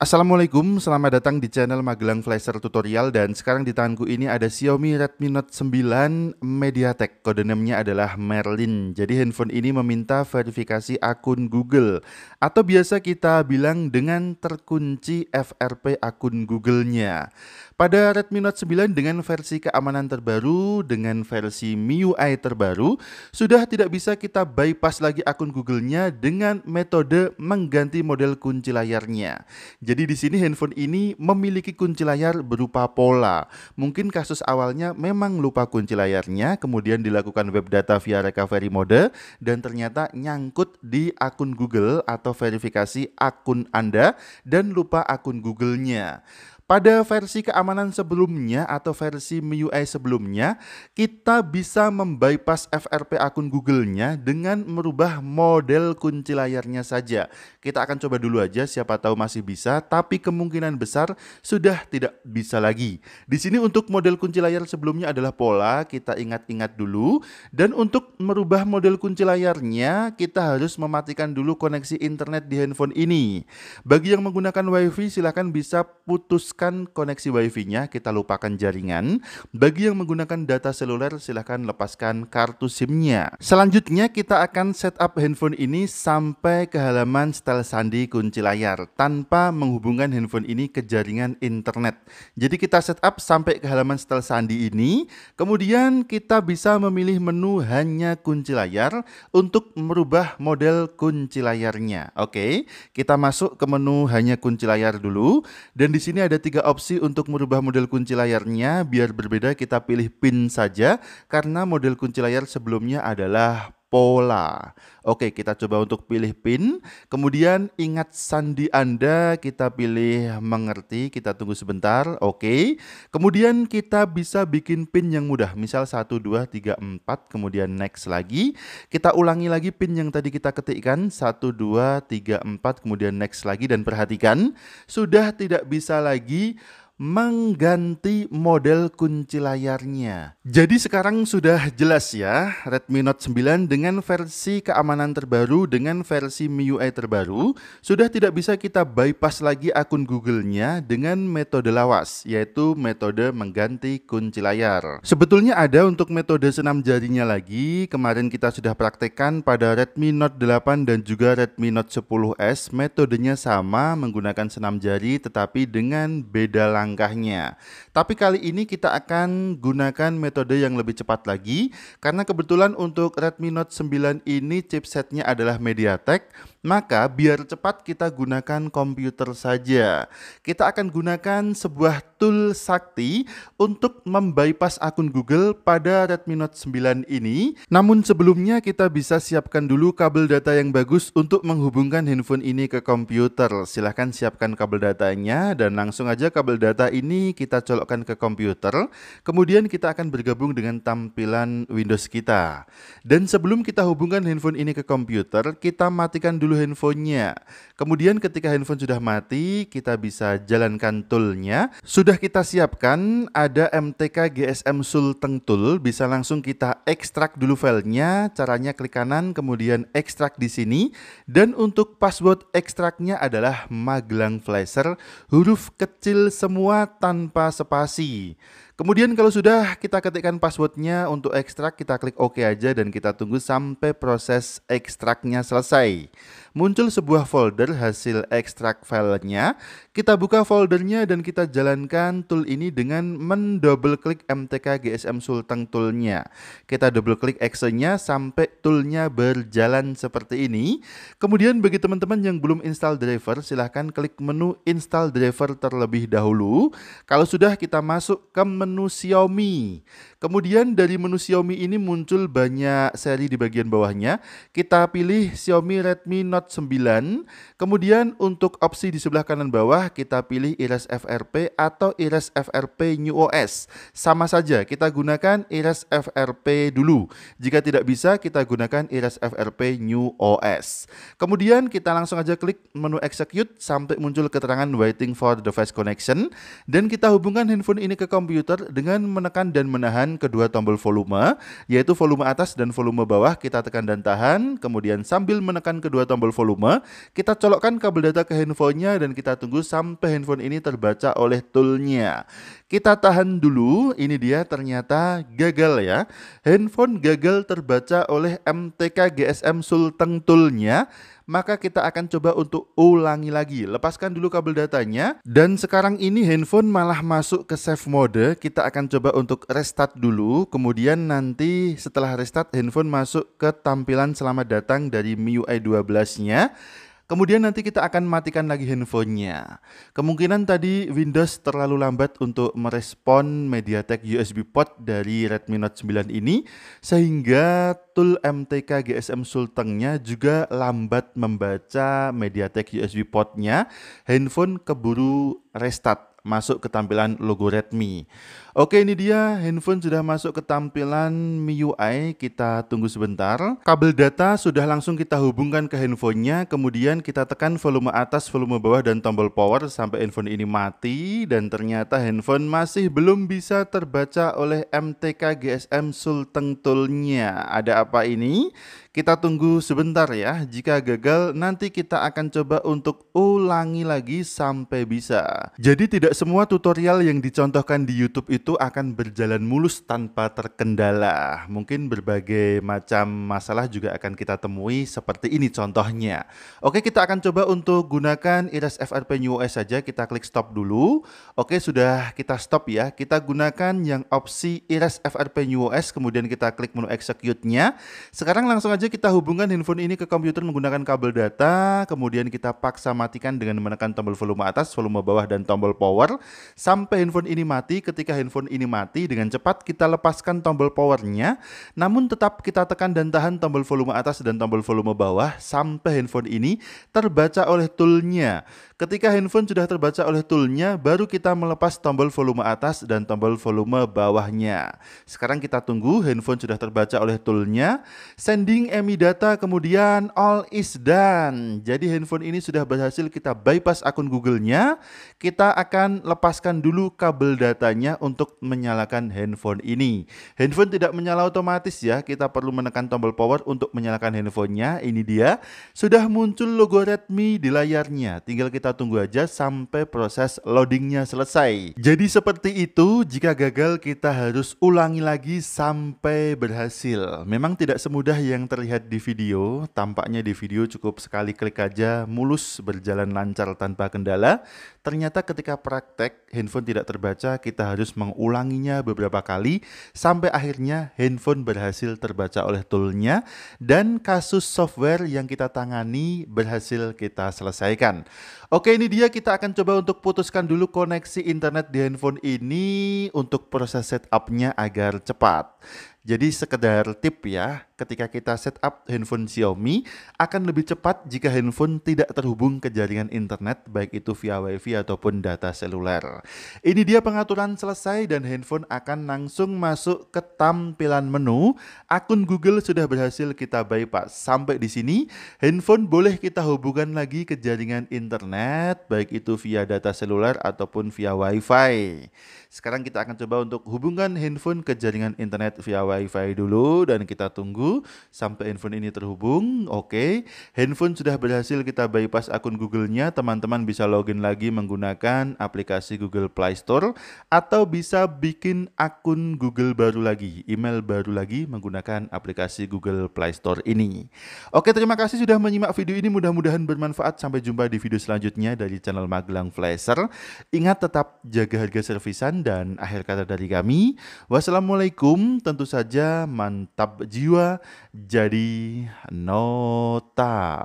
Assalamualaikum, selamat datang di channel Magelang Flasher Tutorial dan sekarang di tanganku ini ada Xiaomi Redmi Note 9 MediaTek, kode namanya adalah Merlin. Jadi handphone ini meminta verifikasi akun Google atau biasa kita bilang dengan terkunci FRP akun Google-nya. Pada Redmi Note 9 dengan versi keamanan terbaru, dengan versi MIUI terbaru, sudah tidak bisa kita bypass lagi akun Google-nya dengan metode mengganti model kunci layarnya. Jadi di sini handphone ini memiliki kunci layar berupa pola. Mungkin kasus awalnya memang lupa kunci layarnya, kemudian dilakukan web data via recovery mode, dan ternyata nyangkut di akun Google atau verifikasi akun Anda dan lupa akun Google-nya. Pada versi keamanan sebelumnya atau versi MIUI sebelumnya, kita bisa membypass FRP akun Google-nya dengan merubah model kunci layarnya saja. Kita akan coba dulu aja, siapa tahu masih bisa, tapi kemungkinan besar sudah tidak bisa lagi. Di sini untuk model kunci layar sebelumnya adalah pola, kita ingat-ingat dulu. Dan untuk merubah model kunci layarnya, kita harus mematikan dulu koneksi internet di handphone ini. Bagi yang menggunakan WiFi, silahkan bisa putus lepaskan koneksi wifi-nya, kita lupakan jaringan. Bagi yang menggunakan data seluler, silahkan lepaskan kartu SIM-nya. Selanjutnya kita akan setup handphone ini sampai ke halaman setel sandi kunci layar tanpa menghubungkan handphone ini ke jaringan internet. Jadi kita setup sampai ke halaman setel sandi ini, kemudian kita bisa memilih menu hanya kunci layar untuk merubah model kunci layarnya. Oke, kita masuk ke menu hanya kunci layar dulu dan di sini ada tiga opsi untuk merubah model kunci layarnya. Biar berbeda kita pilih pin saja karena model kunci layar sebelumnya adalah pola. Oke, kita coba untuk pilih pin. Kemudian ingat sandi Anda, kita pilih mengerti, kita tunggu sebentar. Oke. Kemudian kita bisa bikin pin yang mudah. Misal 1 2 3 4, kemudian next lagi. Kita ulangi lagi pin yang tadi kita ketikkan 1 2 3 4, kemudian next lagi dan perhatikan sudah tidak bisa lagi mengganti model kunci layarnya. Jadi sekarang sudah jelas ya, Redmi Note 9 dengan versi keamanan terbaru dengan versi MIUI terbaru sudah tidak bisa kita bypass lagi akun Google-nya dengan metode lawas, yaitu metode mengganti kunci layar. Sebetulnya ada untuk metode senam jarinya lagi, kemarin kita sudah praktekkan pada Redmi Note 8 dan juga Redmi Note 10s, metodenya sama menggunakan senam jari tetapi dengan beda langkah langkahnya. Tapi kali ini kita akan gunakan metode yang lebih cepat lagi karena kebetulan untuk Redmi Note 9 ini chipsetnya adalah MediaTek maka biar cepat kita gunakan komputer saja. Kita akan gunakan sebuah tool sakti untuk membypass akun Google pada Redmi Note 9 ini. Namun sebelumnya kita bisa siapkan dulu kabel data yang bagus untuk menghubungkan handphone ini ke komputer. Silahkan siapkan kabel datanya dan langsung aja kabel data ini kita colokkan ke komputer. Kemudian kita akan bergabung dengan tampilan Windows kita. Dan sebelum kita hubungkan handphone ini ke komputer, kita matikan dulu dulu handphonenya. Kemudian ketika handphone sudah mati, kita bisa jalankan toolnya. Sudah kita siapkan, ada MTK GSM Sulteng Tool, bisa langsung kita ekstrak dulu filenya. Caranya klik kanan, kemudian ekstrak di sini. Dan untuk password ekstraknya adalah Magelang Flasher, huruf kecil semua tanpa spasi. Kemudian kalau sudah kita ketikkan passwordnya untuk ekstrak, kita klik OK aja dan kita tunggu sampai proses ekstraknya selesai. Muncul sebuah folder hasil ekstrak filenya. Kita buka foldernya dan kita jalankan tool ini dengan mendouble klik MTK GSM Sulteng toolnya. Kita double klik actionnya sampai toolnya berjalan seperti ini. Kemudian bagi teman-teman yang belum install driver, silahkan klik menu install driver terlebih dahulu. Kalau sudah kita masuk ke menu Xiaomi. Kemudian dari menu Xiaomi ini muncul banyak seri di bagian bawahnya. Kita pilih Xiaomi Redmi Note 9. Kemudian untuk opsi di sebelah kanan bawah kita pilih Iris FRP atau Iris FRP New OS. Sama saja kita gunakan Iris FRP dulu. Jika tidak bisa kita gunakan Iris FRP New OS. Kemudian kita langsung aja klik menu execute sampai muncul keterangan waiting for device connection dan kita hubungkan handphone ini ke komputer dengan menekan dan menahan kedua tombol volume, yaitu volume atas dan volume bawah kita tekan dan tahan, kemudian sambil menekan kedua tombol volume, kita colokkan kabel data ke handphonenya dan kita tunggu sampai handphone ini terbaca oleh toolnya. Kita tahan dulu, ini dia ternyata gagal ya. Handphone gagal terbaca oleh MTK GSM Sulteng toolnya maka kita akan coba untuk ulangi lagi. Lepaskan dulu kabel datanya dan sekarang ini handphone malah masuk ke save mode. Kita akan coba untuk restart dulu. Kemudian nanti setelah restart handphone masuk ke tampilan selamat datang dari MIUI 12-nya. Kemudian nanti kita akan matikan lagi handphonenya. Kemungkinan tadi Windows terlalu lambat untuk merespon MediaTek USB port dari Redmi Note 9 ini sehingga tool MTK GSM Sultengnya juga lambat membaca MediaTek USB portnya. Handphone keburu restart masuk ke tampilan logo Redmi. Oke ini dia handphone sudah masuk ke tampilan MIUI kita tunggu sebentar. Kabel data sudah langsung kita hubungkan ke handphonenya. Kemudian kita tekan volume atas volume bawah dan tombol power sampai handphone ini mati. Dan ternyata handphone masih belum bisa terbaca oleh MTK GSM Sulteng Toolnya. Ada apa ini? Kita tunggu sebentar ya jika gagal nanti kita akan coba untuk ulangi lagi sampai bisa jadi tidak semua tutorial yang dicontohkan di YouTube itu akan berjalan mulus tanpa terkendala. Mungkin berbagai macam masalah juga akan kita temui seperti ini contohnya. Oke, kita akan coba untuk gunakan Iris FRP New OS saja. Kita klik stop dulu. Oke, sudah kita stop ya. Kita gunakan yang opsi Iris FRP New OS, kemudian kita klik menu execute-nya. Sekarang langsung aja kita hubungkan handphone ini ke komputer menggunakan kabel data, kemudian kita paksa matikan dengan menekan tombol volume atas, volume bawah, dan tombol power sampai handphone ini mati. Ketika handphone ini mati, dengan cepat kita lepaskan tombol powernya, namun tetap kita tekan dan tahan tombol volume atas dan tombol volume bawah sampai handphone ini terbaca oleh toolnya. Ketika handphone sudah terbaca oleh toolnya, baru kita melepas tombol volume atas dan tombol volume bawahnya. Sekarang kita tunggu handphone sudah terbaca oleh toolnya. Sending EMI data kemudian all is done. Jadi handphone ini sudah berhasil kita bypass akun Google-nya. Kita akan lepaskan dulu kabel datanya untuk menyalakan handphone ini. Handphone tidak menyala otomatis ya, kita perlu menekan tombol power untuk menyalakan handphonenya. Ini dia, sudah muncul logo Redmi di layarnya. Tinggal kita tunggu aja sampai proses loadingnya selesai. Jadi seperti itu, jika gagal kita harus ulangi lagi sampai berhasil. Memang tidak semudah yang terlihat di video, tampaknya di video cukup sekali klik aja mulus berjalan lancar tanpa kendala. Ternyata ketika praktek handphone tidak terbaca, kita harus mengulanginya beberapa kali sampai akhirnya handphone berhasil terbaca oleh toolnya dan kasus software yang kita tangani berhasil kita selesaikan. Oke ini dia kita akan coba untuk putuskan dulu koneksi internet di handphone ini untuk proses setupnya agar cepat. Jadi sekedar tip ya, ketika kita setup handphone Xiaomi akan lebih cepat jika handphone tidak terhubung ke jaringan internet baik itu via wifi ataupun data seluler. Ini dia pengaturan selesai dan handphone akan langsung masuk ke tampilan menu. Akun Google sudah berhasil kita bypass. Sampai di sini handphone boleh kita hubungkan lagi ke jaringan internet baik itu via data seluler ataupun via wifi. Sekarang kita akan coba untuk hubungkan handphone ke jaringan internet via wifi dulu dan kita tunggu sampai handphone ini terhubung. Oke, handphone sudah berhasil kita bypass akun Google-nya. Teman-teman bisa login lagi menggunakan aplikasi Google Play Store atau bisa bikin akun Google baru lagi, email baru lagi menggunakan aplikasi Google Play Store ini. Oke, terima kasih sudah menyimak video ini. Mudah-mudahan bermanfaat. Sampai jumpa di video selanjutnya dari channel Magelang Flasher. Ingat tetap jaga harga servisan dan akhir kata dari kami. Wassalamualaikum, tentu saja mantap jiwa jadi nota.